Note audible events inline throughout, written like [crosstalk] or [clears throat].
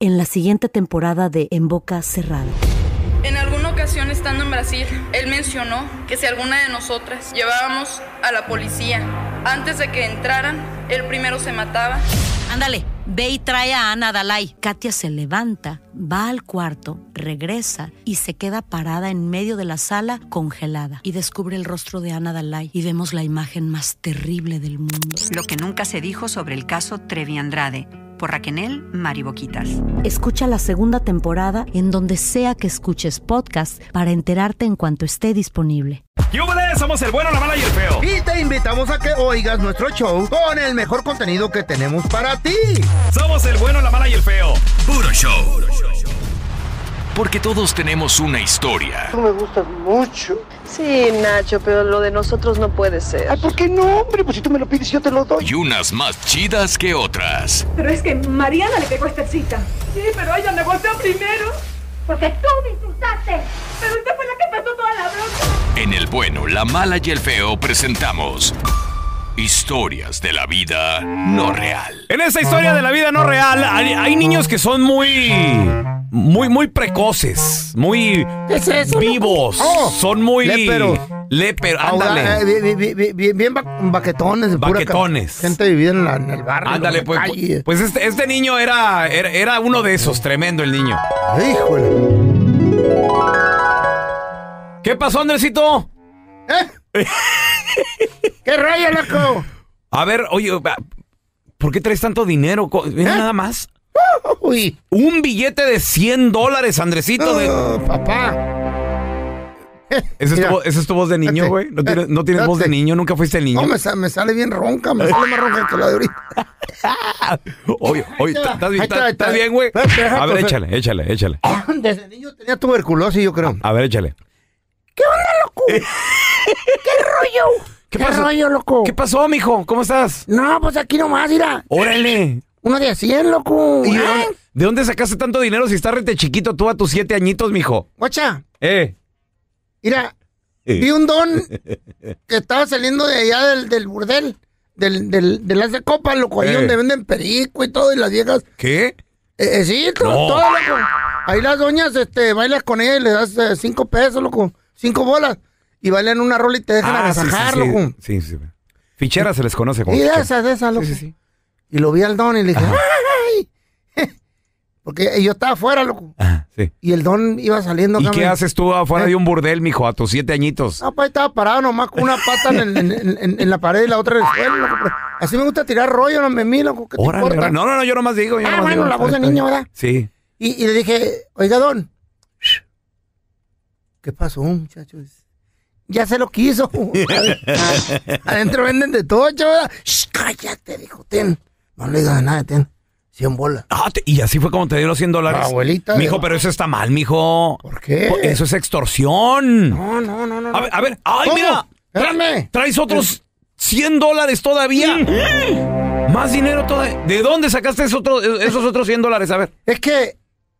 en la siguiente temporada de En Boca Cerrada. En alguna ocasión estando en Brasil, él mencionó que si alguna de nosotras llevábamos a la policía antes de que entraran, él primero se mataba. Ándale, ve y trae a Ana Dalai. Katia se levanta, va al cuarto, regresa y se queda parada en medio de la sala congelada. Y descubre el rostro de Ana Dalai y vemos la imagen más terrible del mundo. Lo que nunca se dijo sobre el caso Trevi Andrade, por Raquel Mariboquitas. Escucha la segunda temporada en donde sea que escuches podcast para enterarte en cuanto esté disponible. ¡Yúbales! Somos el bueno, la mala y el feo. Y te invitamos a que oigas nuestro show con el mejor contenido que tenemos para ti. Somos el bueno, la mala y el feo. Puro show. Porque todos tenemos una historia. Tú me gustas mucho. Sí, Nacho, pero lo de nosotros no puede ser. Ay, ¿por qué no, hombre? Pues si tú me lo pides, yo te lo doy. Y unas más chidas que otras. Pero es que Mariana le pegó esta cita. Sí, pero ella me golpeó primero. Porque tú me insultaste. Pero usted fue la que pasó toda la bronca. En el bueno, la mala y el feo presentamos historias de la vida no real. En esta historia de la vida no real, hay, hay niños que son muy. Muy, muy precoces. Muy ¿Qué es eso, vivos. Oh, son muy. Léperos, Ahora, ándale. eh, bi- bi- bi- bi- bien ba- baquetones. pura Baquetones. Gente vivida en, la- en el barrio. Ándale, pues, calle. pues este, este niño era, era, era uno de esos, tremendo el niño. Híjole. ¿Qué pasó, Andresito? ¿Eh? [laughs] ¿Qué rollo, loco? A ver, oye, ¿por qué traes tanto dinero? Mira ¿Eh? nada más. Uy. Un billete de 100 dólares, Andresito. de- Oh, papá. ¿Esa, es tu, esa es tu voz de niño, güey? ¿No tienes, no tienes voz de niño? ¿Nunca fuiste el niño? No, me, sa- me sale bien ronca. Me sale más ronca que la de ahorita. [laughs] Oye, oye, ¿estás bien, güey? A ver, échale, échale, échale. Desde niño tenía tuberculosis, yo creo. A ver, échale. ¿Qué onda, loco? [laughs] ¿Qué rollo? ¿Qué ¿Qué, pasó? rollo, loco? ¿Qué pasó, mijo? ¿Cómo estás? No, pues aquí nomás, mira. Órale. Uno de a 100, loco. ¿Y de dónde, de dónde sacaste tanto dinero si estás rete chiquito tú a tus siete añitos, mijo? Guacha, Eh. mira, Eh. vi un don [laughs] que estaba saliendo de allá del, del burdel, del, del, de las de copa, loco, ahí Eh. donde venden perico y todo, y las viejas. ¿Qué? Eh, eh, sí, todo, No. todo, loco. Ahí las doñas, este, bailas con ella y le das eh, cinco pesos, loco, cinco bolas. Y bailan una rola y te dejan Ah, sí, sí, agasajar, sí. loco. Sí, sí. Fichera se les conoce como Y de esas, de esas, loco. Sí, sí, sí. Y lo vi al don y le dije, ¡ay! [laughs] Porque yo estaba afuera, loco. Ah, sí. Y el don iba saliendo. ¿Y acá, qué me- haces tú afuera Eh. de un burdel, mijo, a tus siete añitos? No, pues estaba parado nomás con una pata en, en- en- en- en la pared y la otra en el [laughs] suelo, loco. pero Así me gusta tirar rollo, no me mí, loco. ¿Qué te Órale, importa? órale. No, no, no, yo nomás digo. Yo Ah, nomás bueno, digo. la voz de niño, ¿verdad? Sí. Y, y le dije, oiga, don. ¿Qué pasó, muchachos? Ya se lo quiso. [laughs] Adentro venden de todo, chaval. Shh, cállate, dijo, ten. No le digas nada, ten. 100 bolas. Ah, y así fue como te dio los 100 dólares. Abuelita. Mijo, pero eso está mal, mijo. ¿Por qué? Eso es extorsión. No, no, no, no. A ver, a ver. ¡Ay, ¿Cómo? mira! Espérame. ¿Traes otros 100 dólares todavía? Más dinero todavía. ¿De dónde sacaste esos otros, esos otros 100 dólares? A ver. Es que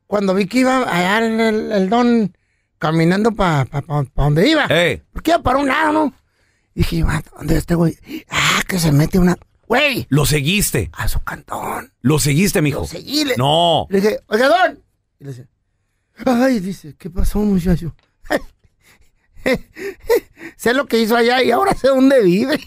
cuando vi que iba allá el, el- el don caminando para pa, pa- pa donde iba, Eh. porque iba para un lado, ¿no? Dije, "Ah, ¿dónde este güey? Ah, que se mete una... Güey, Lo seguiste. a su cantón. Lo seguiste, mijo. Lo seguí. Le, No. le dije, oiga, don. Y le dice, ay, dice, ¿qué pasó, muchacho? [laughs] sé lo que hizo allá y ahora sé dónde vive. [laughs]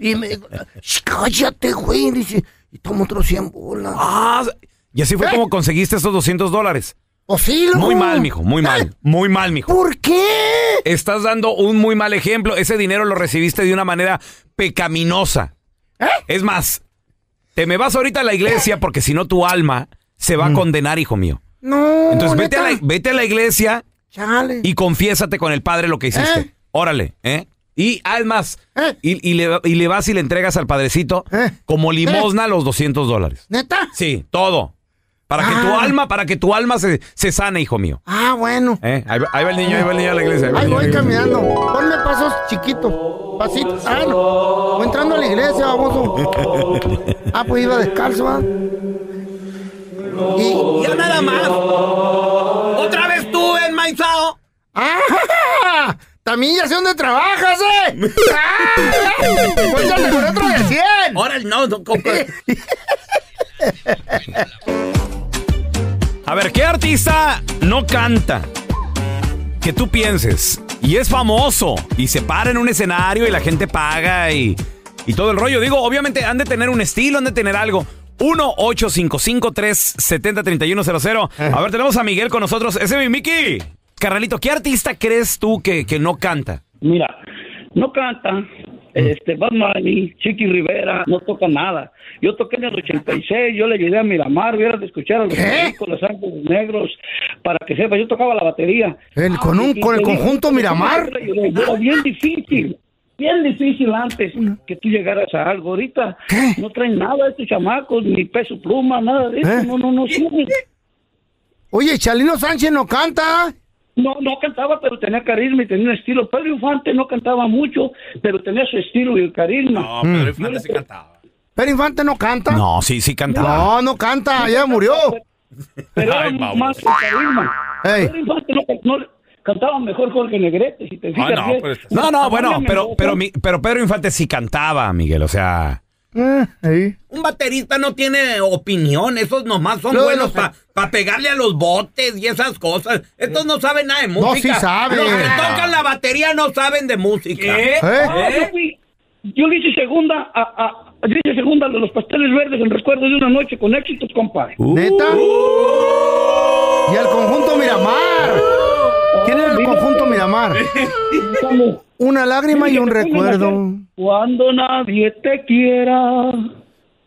y me dijo, "Shh, cállate, güey. Dice, y toma otros 100 bolas. Ah, y así fue ¿Eh? como conseguiste esos 200 dólares. ¿O sí, loco? Muy mal, mijo. Muy mal. Muy mal, mijo. ¿Por qué? Estás dando un muy mal ejemplo. Ese dinero lo recibiste de una manera pecaminosa. ¿Eh? Es más, te me vas ahorita a la iglesia porque si no tu alma se va a condenar, hijo mío. No. Entonces vete a, la, Mm. neta. vete a la iglesia Chale. y confiésate con el padre lo que hiciste. ¿Eh? Órale, ¿eh? Y además, ¿Eh? y, y le, y le vas y le entregas al padrecito ¿Eh? como limosna los 200 dólares. ¿Neta? Sí, todo. Para que tu Ah. alma, para que tu alma se, se sane, hijo mío. Ah, bueno. ¿Eh? Ahí, va, ahí va el niño, ahí va el niño a la iglesia. Ahí va el Ahí niño a la voy caminando. Ponme pasos chiquitos. Pasitos. Ah, no. Voy entrando a la iglesia, vamos. [laughs] Ah, pues iba descalzo, ¿ah? Y. Ya nada más. Otra vez tú, enmaizado. ¡Ah! También ya sé dónde trabajas, ¿eh? [laughs] ¡Ah! Con otro de 100. Órale, no, no, co- co- [laughs] A ver, ¿qué artista no canta? Que tú pienses. Y es famoso. Y se para en un escenario y la gente paga y, y todo el rollo. Digo, obviamente han de tener un estilo, han de tener algo. 1-855-370-3100. A ver, tenemos a Miguel con nosotros. Ese es mi Mickey. Carnalito, ¿qué artista crees tú que, que no canta? Mira, no canta. Este, Bad Bunny, Chiqui Rivera, no toca nada. Yo toqué en el 86, yo le ayudé a Miramar, hubiera de escuchar a los chicos, los ángeles negros, para que sepa, yo tocaba la batería. El- con un- con el conjunto Miramar. Era bien difícil, bien difícil antes que tú llegaras a algo. Ahorita no traen nada de estos chamacos, ni peso pluma, nada de eso, ¿Eh? no, no, no sirven. Oye, Chalino Sánchez no canta. No, no cantaba, pero tenía carisma y tenía un estilo. Pedro Infante no cantaba mucho, pero tenía su estilo y el carisma. No, Pedro Infante sí cantaba. Pero Infante no canta. No, sí, sí cantaba. No, no canta, ya murió. Pero Ay, era más el carisma. Pedro Infante no, no- cantaba mejor Jorge Negrete, si te fijas. bien. No, no, bueno, Amalia pero, pero, mi- pero Pedro Infante sí cantaba, Miguel, o sea... Eh, ahí. Un baterista no tiene opinión, esos nomás son No, buenos no, para pegarle a los botes y esas cosas. Estos no saben nada de No, música. sí saben. Los que tocan la batería no saben de música. ¿Eh? Ah, yo, fui- yo le hice segunda a, a, yo hice segunda a los pasteles verdes en recuerdo de una noche con éxitos, compadre. ¿Neta? Y al conjunto Miramar. ¿Quién era el conjunto Miramar? Una lágrima y un recuerdo. Cuando nadie te quiera.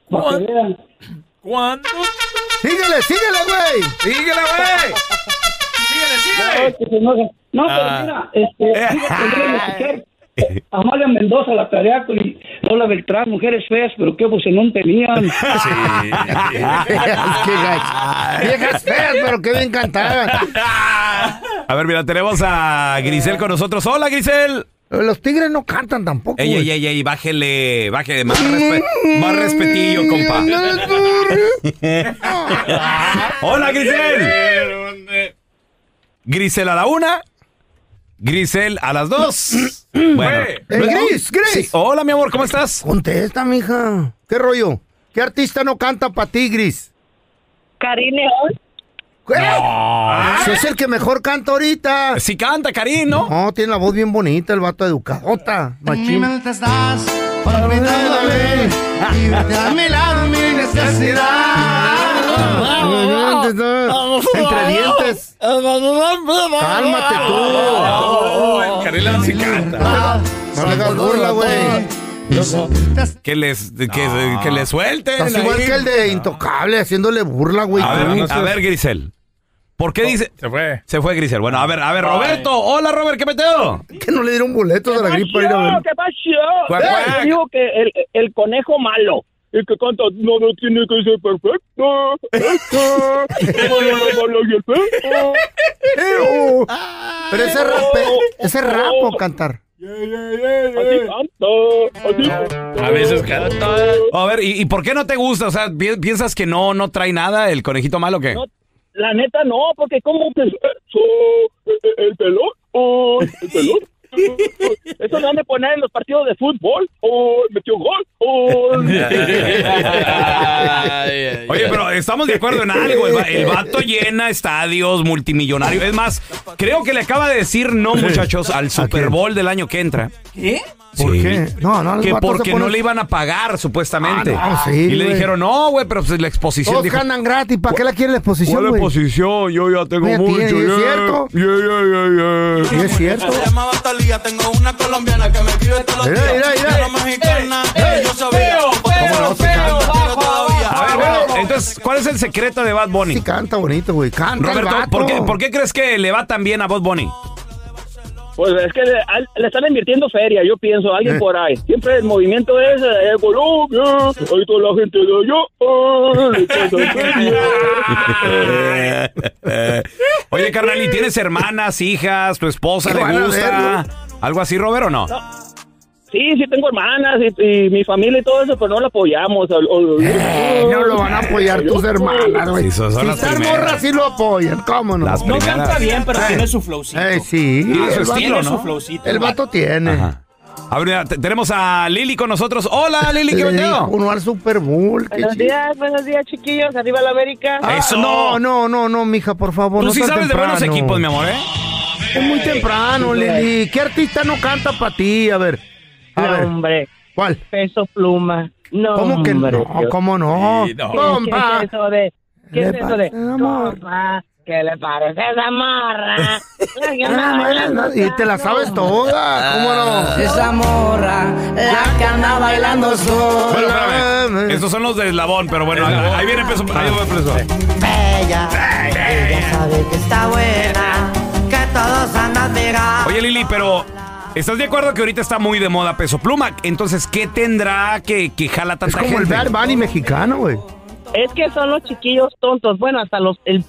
Vean. ¿Cuándo? Síguele, síguele, güey. Síguele, güey. Síguele, No, enoja. No, pero Ah. mira, este, fíjate, [laughs] Amalia Mendoza, la Cariaco y Lola Beltrán, mujeres feas, pero qué no tenían. Gacho. Viejas feas, pero qué bien cantaban. A ver, mira, tenemos a Grisel con nosotros. Hola, Grisel. Los tigres no cantan tampoco. Ey, ey, ey, ey, bájele, bájele, más, respe- más respetillo, compa. [laughs] Hola, Grisel. Grisel a la una. Grisel a las dos. [clears throat] Bueno. Eh, Gris, Gris. Sí. Hola, mi amor, ¿cómo estás? Contesta, mija. ¿Qué rollo? ¿Qué artista no canta para ti, Gris? Karim León. ¿Qué? Si es el que mejor canta ahorita. Sí canta, Karim, ¿no? No, tiene la voz bien bonita, el vato educadota. Machín. estás olvidándome y vete a mi lado mi Entre dientes. Cálmate tú. Karim León sí canta. No hagas burla, güey. Que les, que, que les suelten. Estás igual que el de Intocable, haciéndole burla, güey. A ver, tú. a ver, Grisel. ¿Por qué dice? Se fue. Se fue Grisel. Bueno, a ver, a ver, Roberto. Hola, Robert, ¿qué meteo? Que no le dieron boletos a la gripe para ir a ver. ¿Qué pasó? Yo digo que el, el conejo malo. El que canta, no, no tiene que ser perfecto. [laughs] Pero ese rap, ese rap o cantar. Canto, canto. A veces canta. A ver, ¿y, y por qué no te gusta? O sea, pi- ¿piensas que no, no trae nada el conejito malo o qué? No, la neta no, porque como que eso, el, el pelón, [laughs] el pelón. Eso lo han de poner en los partidos de fútbol. Oh, metió gol. Oh. [laughs] Oye, pero estamos de acuerdo en algo. El, va- el vato llena estadios multimillonarios. Es más, creo que le acaba de decir no, muchachos, al Super Bowl del año que entra. ¿Qué? ¿Por qué? No, no, Que porque ponen- no le iban a pagar, supuestamente. Ah, no, sí, y le dijeron, no, güey, pero pues la exposición. Todos dijo, ganan gratis. ¿Para qué la quiere la exposición, ¿Cuál güey? exposición? Yo ya tengo mucho. tiene- ¿y es cierto? Yeah, yeah, yeah, yeah. ¿Y es cierto? Talía, tengo una colombiana que me escribe todos los días. mira, mexicana, y yo sabía. Entonces, ¿cuál es el secreto de Bad Bunny? Sí canta bonito, güey. Canta el Roberto, vato. ¿por qué, por qué crees que le va tan bien a Bad Bunny? Pues es que le, al- le están invirtiendo feria, yo pienso, alguien por ahí. Siempre el movimiento es eh, Colombia, ahí toda la gente de allá. Oye, carnal, ¿y tienes hermanas, hijas, tu esposa ¿Qué le gusta? ¿Algo así, Robert, o no? Sí, sí tengo hermanas y, y mi familia y todo eso, pero no la apoyamos. O- o- Eh, no lo van a apoyar tus hermanas, güey. Sí, si las están primeras. morras, sí lo apoyan. ¿Cómo no? Las No primeras. canta bien, pero Eh. tiene su flowcito. Eh, sí. Tiene su el vato- estilo, Tiene ¿no? su flowcito. El vato tiene. Ajá. A ver, tenemos a Lili con nosotros. Hola, Lili, ¿qué dijo uno al Super Bowl. Buenos chido. días, buenos días, chiquillos. Arriba la América. Ah, Eso. No, no, no, no, mija, por favor. Tú no sí sabes de buenos equipos, mi amor, ¿eh? Es muy temprano, Lili. ¿Qué artista no canta para ti? A ver. A No, ver. hombre. ¿Cuál? Peso pluma. No, ¿Cómo que hombre, no? Dios. ¿Cómo no? Sí, no. ¿Qué, qué es eso de? ¿Qué Le es eso de? amor. Compa, ¿qué le parece esa morra? [laughs] Ah, bailando Y te la sabes no. toda, ¿cómo no? Esa morra, la que anda bailando sola. Bueno, espérame. Estos son los de eslabón, pero bueno, ahí viene peso. Ahí va peso. Bella, ella sabe que está buena, que todos andan pegados. Oye, Lili, pero ¿estás de acuerdo que ahorita está muy de moda peso pluma? Entonces, ¿qué tendrá que, que jala Es tanta como el gente? Bad Bunny mexicano, güey. Es que son los chiquillos tontos. Bueno, hasta los... El,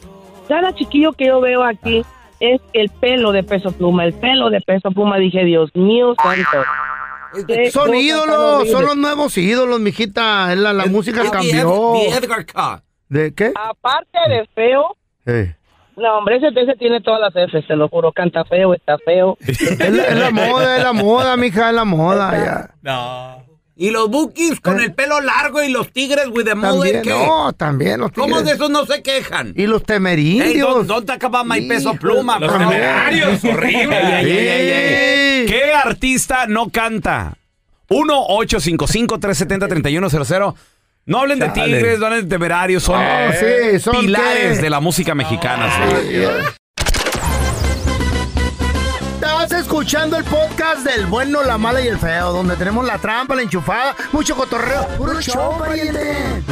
cada chiquillo que yo veo aquí es el pelo de peso pluma. El pelo de peso pluma. Dije, Dios mío santo. Son ídolos, son los nuevos ídolos, mijita. La, la música Es the cambió. ¿De qué? Aparte de feo, Eh. No, hombre, ese, ese tiene todas las F, te lo juro. Canta feo, está feo. [laughs] Es, la, es la moda, es la moda, mija, es la moda. Ya. No. Y los bookies con el pelo largo y los tigres with the mullet, no, también los ¿Cómo tigres. de esos no se quejan? Y los Hey, temerarios. don't, don't talk about my peso pluma, Los bro. temerarios, [laughs] horrible. Ey, ey. Sí. ¿Qué artista no canta? 1-855-370-3100. No hablen de tigres, no hablen de temerarios, son, No, sí, son pilares qué. de la música mexicana. sí. Estás escuchando el podcast del bueno, la mala y el feo, donde tenemos la trampa, la enchufada, mucho cotorreo. ¡Puro show, pariente!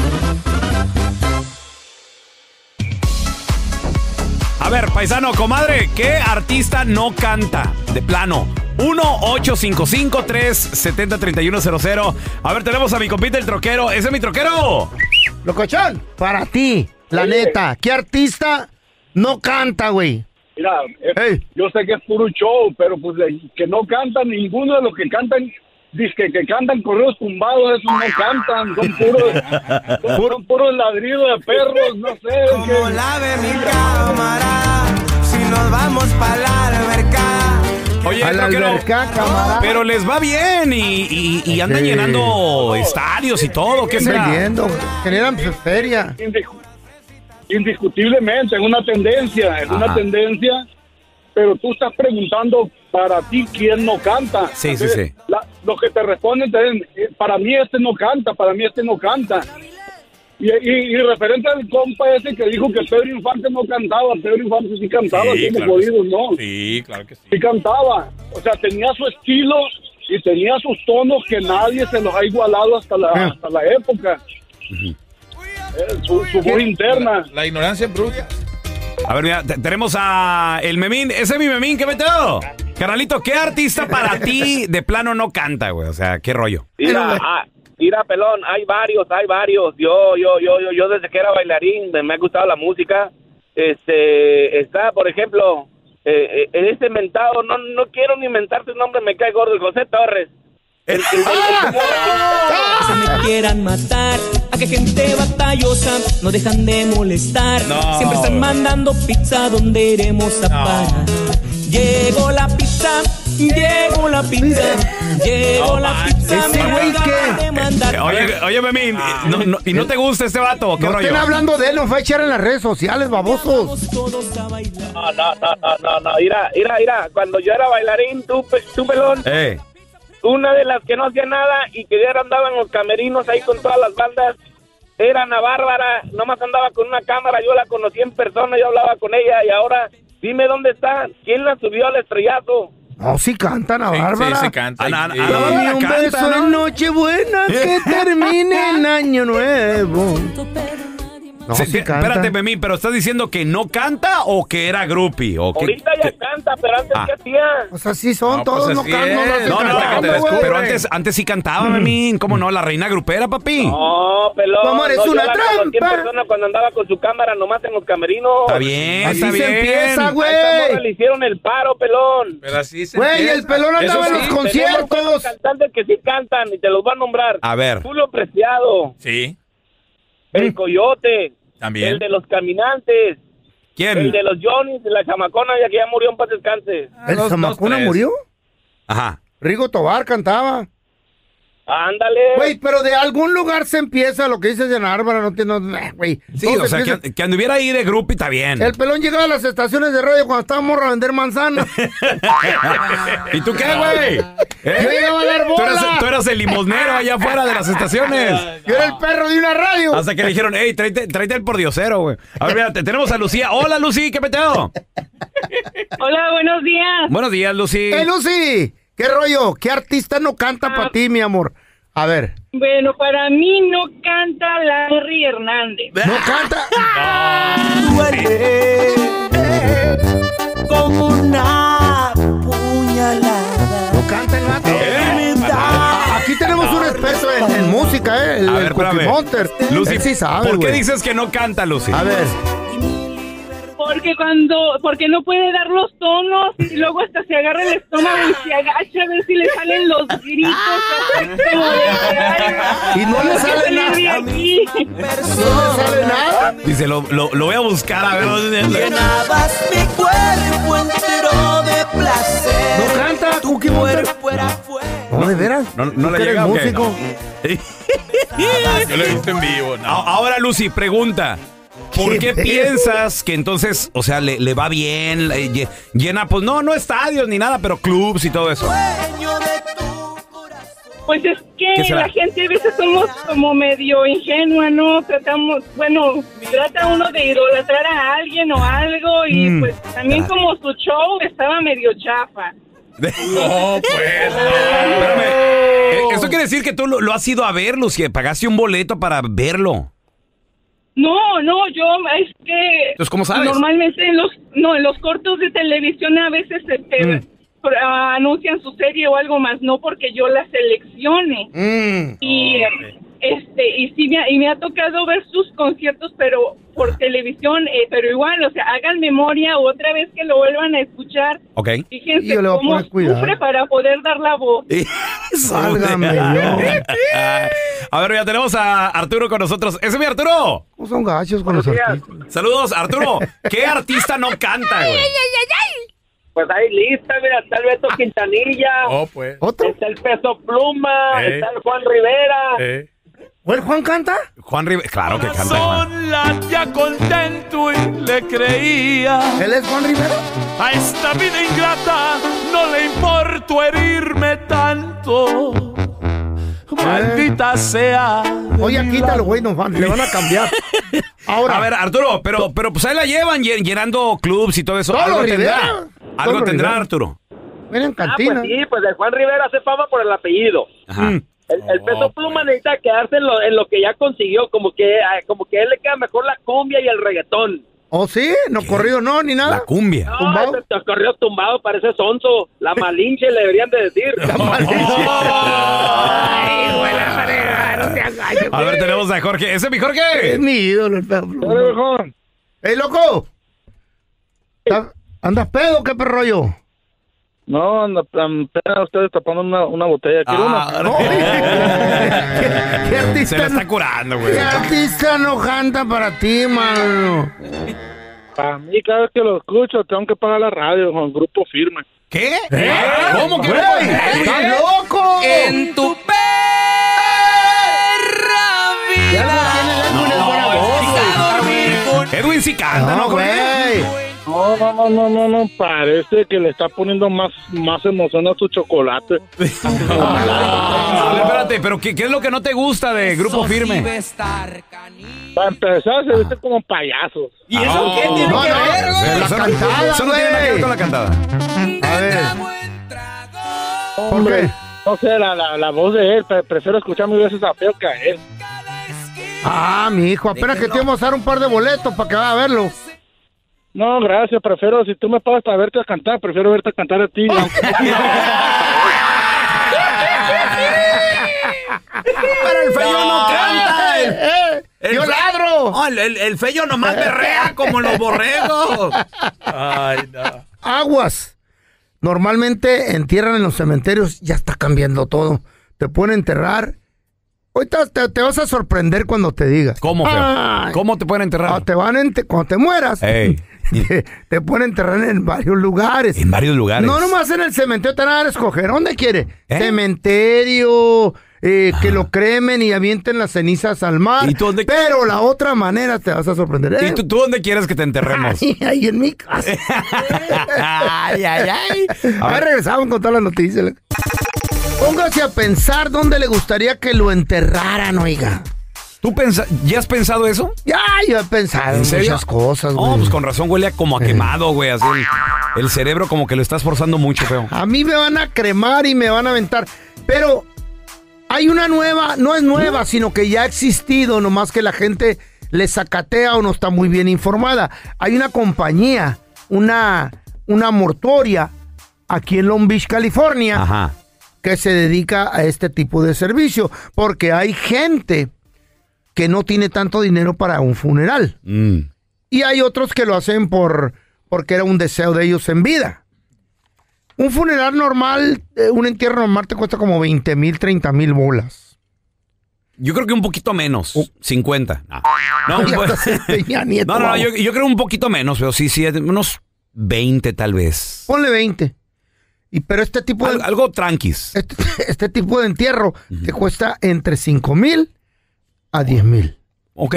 Ver, paisano, comadre, ¿qué artista no canta? De plano. 1-855-370-3100. A ver, tenemos a mi compita el troquero. ¡Ese es mi troquero! Locochón, para ti, la neta, ¿qué artista no canta, güey? Mira, eh, yo sé que es puro show, pero pues que no cantan, ninguno de los que cantan, dice que, que cantan correos tumbados, esos no cantan, son puros, son, son puros ladridos de perros, no sé. Como lave mi cámara, si nos vamos para la alberca. Oye, A la troquero, alberca, camarada. pero les va bien y, y- y andan Sí. llenando estadios y todo. ¿Qué será? Vendiendo, generan pues, feria. Indiscu- indiscutiblemente, es una tendencia, es Ajá. una tendencia, pero tú estás preguntando para ti quién no canta. Sí, sí, Entonces, sí. la- los que te responden te dicen, eh, para mí este no canta, para mí este no canta. Y, y, y referente al compa ese que dijo que Pedro Infante no cantaba, Pedro Infante sí cantaba, Sí, claro jodidos, ¿no? Sí, claro que sí. sí cantaba. O sea, tenía su estilo y tenía sus tonos que nadie se los ha igualado hasta la, Ah. hasta la época. Eh, su, su voz interna. La ignorancia es bruta. A ver, mira, te- tenemos a el Memín. Ese es mi Memín, ¿qué meteo? Carnalito, ¿qué artista para [laughs] ti de plano no canta, güey? O sea, ¿qué rollo? Mira, ah, mira, pelón, hay varios, hay varios. Yo, yo, yo, yo, yo desde que era bailarín me, me ha gustado la música. Este, está, por ejemplo, eh, eh, en este mentado, no, no quiero ni inventar su nombre, me cae gordo, José Torres. El- el- [laughs] el- el- Que se me quieran matar, a que gente batallosa no dejan de molestar. No. Siempre están mandando pizza donde iremos a parar. Llegó la pizza, llegó la pizza, llegó la pizza. Ese güey, demandar. Oye, oye, Memín, no- no- ¿y no te gusta este vato? ¿Qué No rollo? estén hablando de él, nos va a echar en las redes sociales, babosos. No, no, no, no, no, mira, mira, mira, cuando yo era bailarín, tú, pe- tú pelón, Eh, una de las que no hacía nada y que ya andaba en los camerinos ahí con todas las bandas, era Ana Bárbara, nomás andaba con una cámara, yo la conocí en persona, yo hablaba con ella y ahora, dime dónde está, quién la subió al estrellazo. No, sí cantan a Sí, Bárbara. sí, se canta. Ana- Ana- Ana- Dame un canta, beso ¿no? en Nochebuena que termine en [laughs] Año Nuevo. No, sí, sí canta. espérate, Memín, pero ¿estás diciendo que no canta o que era groupie? O que, Ahorita ya que- canta, pero antes Ah. ¿qué hacía? O sea, sí son, No, todos pues no cantan. No, No, no, te güey. pero antes, antes sí cantaba, Memín. ¿Cómo no? La reina grupera, papi. No, pelón. Tu amor es no, yo una trampa. persona cuando andaba con su cámara nomás en los camerinos. Está bien, Así está se bien. empieza, A esta morra güey. le hicieron el paro, pelón. Pero así se Güey, empieza. el pelón andaba Eso en sí, los conciertos. cantantes que sí cantan y te los voy a nombrar. A ver. Julio Preciado, Sí, el Coyote, también. el de los Caminantes, ¿Quién? el de los Johnny's, la chamacona ya que ya murió en paz descanse. ¿El tres. murió? Ajá. Rigo Tobar cantaba. Ándale. Güey, pero de algún lugar se empieza lo que dices de Ana Bárbara, no tiene, güey. Sí, o se sea, empieza- que, que anduviera ahí de grupo y está bien. El pelón llegaba a las estaciones de radio cuando estábamos a vender manzanas. [laughs] ¿Y tú qué, güey? ¿Eh? Yo llegaba a dar Tú eras, bola. tú eras el limosnero allá afuera de las estaciones. [laughs] Yo era el perro de una radio. Hasta que le dijeron, hey, tráete, tráete el pordiosero, güey. A ver, mira, te- tenemos a Lucía. Hola, Lucy, ¿qué peteo? Hola, buenos días. Buenos días, Lucy. ¡Eh, Lucy! ¿Qué rollo? ¿Qué artista no canta Ah. para ti, mi amor? A ver. Bueno, para mí no canta Larry Hernández. ¿No canta? [laughs] Duele como una puñalada. ¿No canta el vato? Aquí tenemos un experto en, en música, ¿eh? El, A el ver. Monster. Lucy, sí sabe, ¿por qué dices que no canta, Lucy? A ver. Porque cuando, porque no puede dar los tonos y luego hasta se agarra el estómago y se agacha a ver si le salen los gritos. Y no le sale nada. aquí. ¿No le sale nada? Dice, lo, lo, lo voy a buscar a ver dónde Llenabas mi cuerpo entero de placer. ¿No canta Cookie Monster? No, de veras. No, ¿Tú no le llega, ¿o qué? músico? [laughs] [laughs] Yo lo he visto en vivo. Ahora, Lucy, pregunta. ¿Por qué piensas que entonces, o sea, le, le va bien, le lle- llena, pues no, no estadios ni nada, pero clubs y todo eso? Pues es ¿Qué que la gente a veces somos como medio ingenua, ¿no? Tratamos, bueno, trata uno de idolatrar a alguien o algo y Mm. pues también como su show estaba medio chafa. No, pues. Espérame. Eh, Esto quiere decir que tú lo, lo has ido a ver, Lucy. Pagaste un boleto para verlo. No, no, yo es que Entonces, ¿cómo sabes? normalmente en los no en los cortos de televisión a veces este, Mm. ah, anuncian su serie o algo más, no porque yo la seleccione. Mm. Y este y sí me ha, y me ha tocado ver sus conciertos, pero por televisión, eh, pero igual, o sea, hagan memoria otra vez que lo vuelvan a escuchar. Ok. Fíjense Yo le voy a cómo poner cuidado. sufre para poder dar la voz. [laughs] Válgame Dios. [laughs] A ver, ya tenemos a Arturo con nosotros. ¡Ese es mi Arturo! ¿Cómo son gachos con los artistas? Saludos, Arturo. [laughs] ¿Qué artista no canta, güey? Pues hay lista, mira, está el Beto Quintanilla. Oh, pues. ¿Otro? Está el Peso Pluma, Eh. está el Juan Rivera. ¿O el Juan canta? Juan Rivera. Claro que canta. Son latía contento y le creía. ¿Él es Juan Rivera? A esta vida ingrata no le importó herirme tanto. Maldita sea. Oye, quítalo, güey, nos van, le van a cambiar. [laughs] Ahora. A ver, Arturo, pero, pero pues ahí la llevan llen- llenando clubs y todo eso. Todo Algo Rivera. tendrá. Algo Todo tendrá, Rivera. Arturo. Ven en Ah, cantina. pues sí, pues el Juan Rivera hace fama por el apellido. Ajá. El, el Peso Pluma necesita quedarse en lo, en lo que ya consiguió, como que ah, como que a él le queda mejor la cumbia y el reggaetón. ¿Oh, sí? ¿No corrido no, ni nada? La cumbia. No, ¿Tumbado? ese te corrió tumbado, parece sonso. La malinche le deberían de decir. A ver, tenemos a Jorge. ¿Ese es mi Es Jorge? mi ídolo, el perro. ¡Ey, loco! ¿Está- ¿Andas pedo o qué perro yo? No, anda, apenas ustedes tapando una, una botella. ¿Quiere Ah, una? [laughs] ¿Qué, qué artista Se la está no- curando, güey. ¿Qué artista no canta para ti, mano? Para mí, cada vez que lo escucho, tengo que pagar la radio con grupo firme. ¿Qué? ¿Eh? ¿Cómo que? Güey, ¡Estás loco! En tu perra Ya no tiene Edwin el buena voz, güey. Edwin sí canta, ¿no, No, Jorge? güey. No, no, no, no, no, no, parece que le está poniendo más, más emoción a su chocolate. [laughs] Espérate, pero ¿qué, qué es lo que no te gusta de Grupo Firme? Para empezar, se viste como payasos. ¿Y eso qué tiene No, que no, ver, güey? la Eso no- no tiene nada que ver con la cantada. A ver. ¿Por qué? No sé, la, la, la voz de él, pre- prefiero escuchar mil veces a Feo que a él. Ah, mi hijo, apenas que te íbamos a dar un par de boletos para que vaya a verlo. No, gracias, prefiero, si tú me pagas para verte a cantar, prefiero verte a cantar a ti. [laughs] Pero el feo no canta. El, ¡Eh! el ¡Yo fe- ladro! Oh, el, el, el fello nomás berrea como los borregos. Ay, no. Aguas. Normalmente entierran en los cementerios, ya está cambiando todo. Te pueden enterrar Ahorita te, te vas a sorprender cuando te diga. ¿Cómo, feo? Ay. ¿Cómo te pueden enterrar? Ah, te van cuando te mueras, Ey. [laughs] te, te pueden enterrar en varios lugares. En varios lugares. No nomás en el cementerio te van a escoger. ¿Dónde quiere? ¿Eh? Cementerio, eh, que lo cremen y avienten las cenizas al mar. ¿Y tú dónde- Pero la otra manera te vas a sorprender. ¿Y ¿eh? tú, tú dónde quieres que te enterremos? [laughs] Ahí, ahí en mi casa. [laughs] ay, ay, ay. A A ver, ver, regresamos con todas las noticias. Póngase a pensar dónde le gustaría que lo enterraran, oiga. ¿tú pensa- ya has pensado eso? Ya, yo he pensado en, ¿En serio? muchas cosas, güey. No, pues con razón huele como a quemado, güey. Así el, el cerebro como que lo estás forzando mucho, feo. A mí me van a cremar y me van a aventar. Pero hay una nueva, no es nueva, sino que ya ha existido, nomás que la gente le sacatea o no está muy bien informada. Hay una compañía, una, una mortuoria aquí en Long Beach, California, Ajá. Que se dedica a este tipo de servicio, porque hay gente que no tiene tanto dinero para un funeral. Mm. Y hay otros que lo hacen por porque era un deseo de ellos en vida. Un funeral normal, eh, un entierro normal te cuesta como 20 mil, 30 mil bolas. Yo creo que un poquito menos. 50. No, no, [laughs] pues- Nieto, [laughs] no, no, yo, yo creo un poquito menos, pero sí, sí, unos 20 tal vez. Ponle 20. Y, pero este tipo de, Al- algo tranquis. este, [laughs] este tipo de entierro te cuesta entre 5 mil a 10 mil. ¿Ok?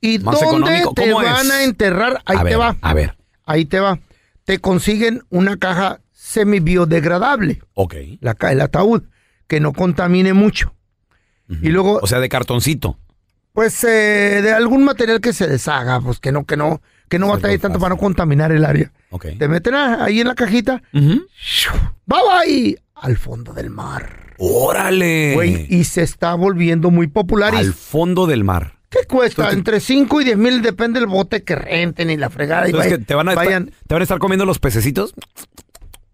¿Y Más dónde te ¿Cómo van es? a enterrar? Ahí a te va. A ver. Ahí te va. Te consiguen una caja semi-biodegradable. Ok. la, el ataúd, que no contamine mucho. Y luego, O sea, de cartoncito. Pues, eh, de algún material que se deshaga, pues que no, que no, que no batalle tanto para no contaminar el área. Ok. Te meten a- ahí en la cajita, Ujú. va bye, al fondo del mar. ¡Órale! Güey, y se está volviendo muy popular. y- Al fondo del mar. ¿Qué cuesta? Entre 5 y 10 mil, depende del bote que renten y la fregada. Y Entonces, vaya- que te, van a estar, vayan. ¿Te van a estar comiendo los pececitos?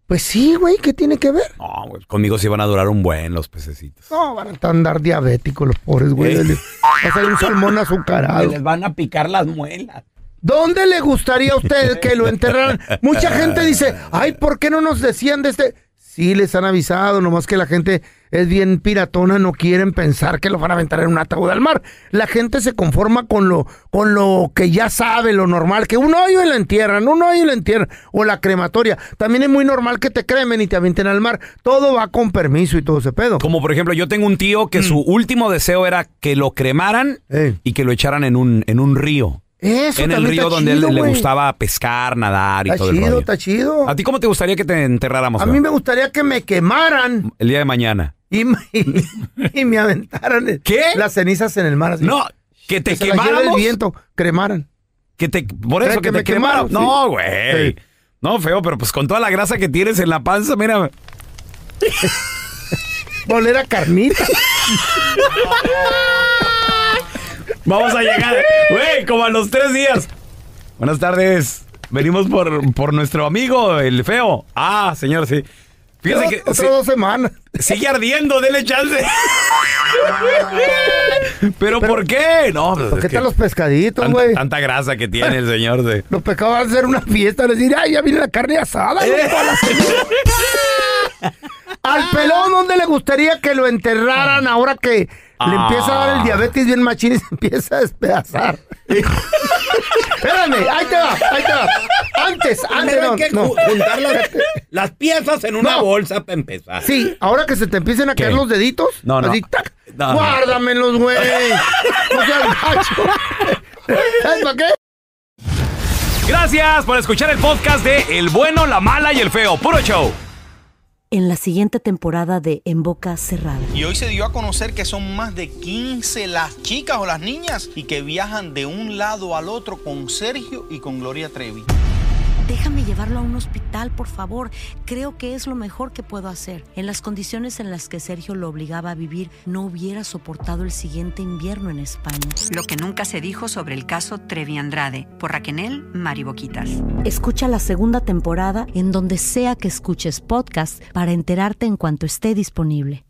Pues sí, güey, ¿qué tiene que ver? No, güey, conmigo sí van a durar un buen los pececitos. No, van a andar diabéticos los pobres, güey. ¿Eh? Va a ser un salmón azucarado. Les van a picar las muelas. ¿Dónde le gustaría a usted que lo enterraran? Mucha gente dice, ay, ¿por qué no nos decían de este? Sí, les han avisado, nomás que la gente es bien piratona, no quieren pensar que lo van a aventar en un ataúd al mar. La gente se conforma con lo, con lo que ya sabe, lo normal, que un hoyo y lo entierran, un hoyo y lo entierran, o la crematoria. También es muy normal que te cremen y te avienten al mar. Todo va con permiso y todo ese pedo. Como por ejemplo, yo tengo un tío que su último deseo era que lo cremaran Mm. Ey. y que lo echaran en un, en un río. Eso en el río donde él le gustaba pescar, nadar y Está todo el chido, rollo. está chido. ¿A ti cómo te gustaría que te enterráramos? A mí me gustaría que me quemaran El día de mañana. y, me- [laughs] y me aventaran el- ¿Qué? las cenizas en el mar. así. No, que te que lleve el viento, cremaran. Que te, por eso, que, que te me quemaron. quemaron, No, güey. Sí. No, feo, pero pues con toda la grasa que tienes en la panza, mira. [laughs] Volver a carnita. [laughs] Vamos a llegar, [laughs] güey, como a los tres días. Buenas tardes. Venimos por, por nuestro amigo, el feo. Ah, señor, sí. Fíjese que Otras dos semanas. sigue ardiendo, dele chance. [laughs] ¿Pero, por qué? No, pues, ¿Por qué están los pescaditos, güey? tanta grasa que tiene el [laughs] señor. De... Los pescados van a hacer una fiesta, decir, ay, ya viene la carne asada. Eh. güey, toda la ceniza". Al pelón, ¿dónde le gustaría que lo enterraran ahora que le Ah. empieza a dar el diabetes bien machín y se empieza a despedazar? Espérame, ahí te va, ahí te va. Antes, antes, Primero no, hay que no. juntar las, las piezas en una No. bolsa para empezar. Sí, ahora que se te empiecen a ¿Qué? caer los deditos, No, no. así, tac, No, no. guárdamelos, güey. No seas gacho. ¿Sabes para qué? Gracias por escuchar el podcast de El Bueno, la Mala y el Feo. Puro show. En la siguiente temporada de En Boca Cerrada. Y hoy se dio a conocer que son más de 15 las chicas o las niñas y que viajan de un lado al otro con Sergio y con Gloria Trevi. Déjame llevarlo a un hospital, por favor. Creo que es lo mejor que puedo hacer. En las condiciones en las que Sergio lo obligaba a vivir, no hubiera soportado el siguiente invierno en España. Lo que nunca se dijo sobre el caso Trevi Andrade por Raquel Mariboquitas. Escucha la segunda temporada en donde sea que escuches podcast para enterarte en cuanto esté disponible.